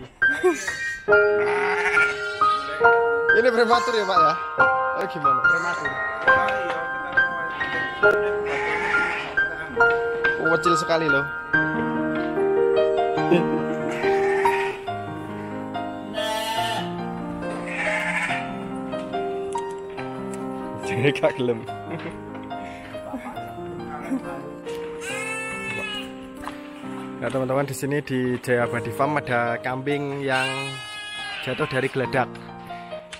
Ini prematur ya Pak ya? Oh gimana? Prematur. Oh, kecil sekali loh. Jadi gelem. Nah teman-teman di sini di Jaya Abadi Farm ada kambing yang jatuh dari geledak.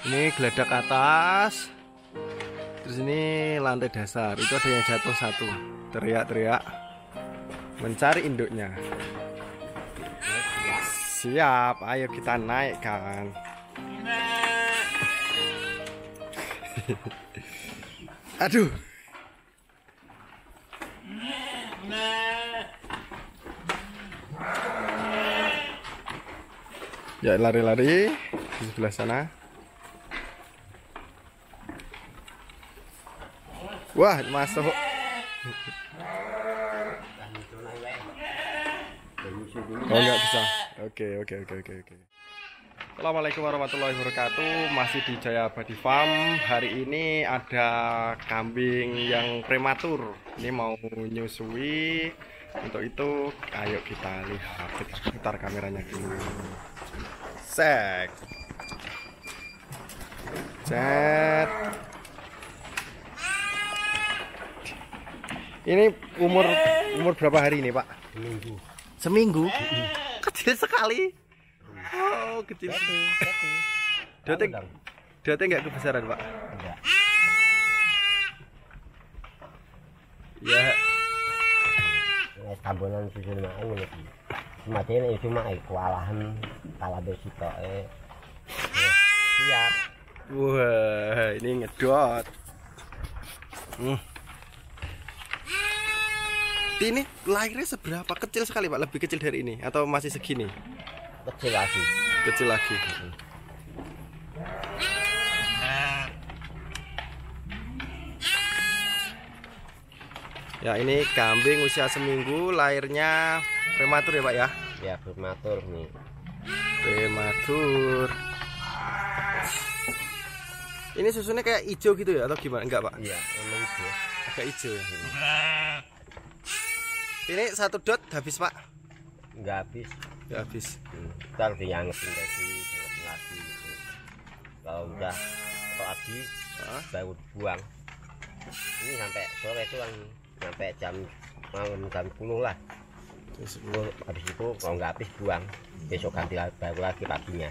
Ini geledak atas. Terus ini lantai dasar. Itu ada yang jatuh satu. Teriak-teriak mencari induknya. Siap, ayo kita naikkan. Aduh. Ya lari-lari di sebelah sana. Wah, masuk. Oh nggak bisa. Oke oke oke oke oke. Assalamualaikum warahmatullahi wabarakatuh. Masih di Jaya Abadi Farm. Hari ini ada kambing yang prematur. Ini mau nyusui. Untuk itu, ayo kita lihat. Kita putar kameranya dulu. Sek. Cet. Ini umur umur berapa hari ini, Pak? Seminggu. Seminggu? Kecil sekali. Oh, kecil. Dateng, dateng nggak kebesaran, Pak? Enggak. Ya, Wes tambonan susun mak ngono iki. Semadene itu kewalahan kalah besitoke. Siap. wah, ini ngedot. Hmm. Ini lahirnya seberapa kecil sekali, Pak? Lebih kecil dari ini atau masih segini? Kecil lagi. Kecil lagi. Ya, ini kambing usia seminggu, lahirnya prematur ya, Pak ya? Ya prematur nih. Prematur. Ini susunya kayak hijau gitu ya atau gimana? Enggak, Pak. Iya, emang itu. Agak hijau ya. Ini satu dot habis, Pak. Enggak habis. Enggak habis. Hmm. Ntar diangetin lagi, lagi gitu. Kalau udah kalau habis baru buang. Ini sampai sore itu kan sampai jam malam jam 10 lah. Habis itu kalau nggak habis buang besok ganti baru lagi paginya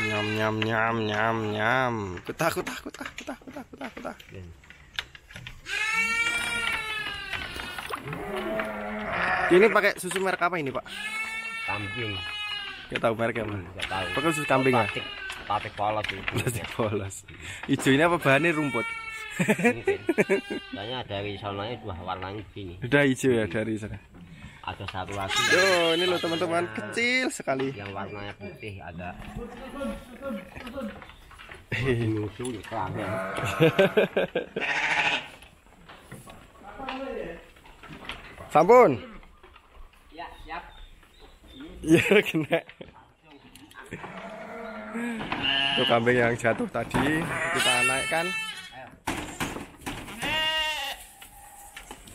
Nyam nyam nyam nyam nyam. Kutah kutah kutah kutah kutah kutah kutah. Ini pakai susu merek apa ini, Pak? kambing Kita tahu mereknya apa? nggak tahu Pakai susu kambing ya? plastik polos itu Plastik polos. Hijau ini apa bahannya rumput? Soalnya dari sonanya dua warnanya gini Udah hijau ya dari sana. ada satu lagi Yo, ini loh teman-teman kecil sekali. yang warnanya putih ada Sampun. ya siap Iya kena. Itu kambing yang jatuh tadi kita naikkan.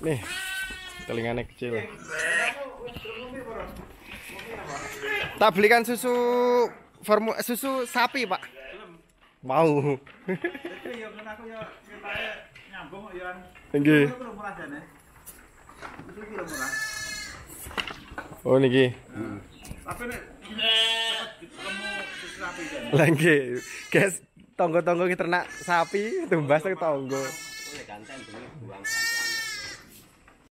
Nih, telinganya kecil. Tak belikan susu formu susu sapi, Pak. Mau. Iya, murah. Oh niki. Nggih. Guys, tonggo-tonggo ternak sapi tumbas tonggo.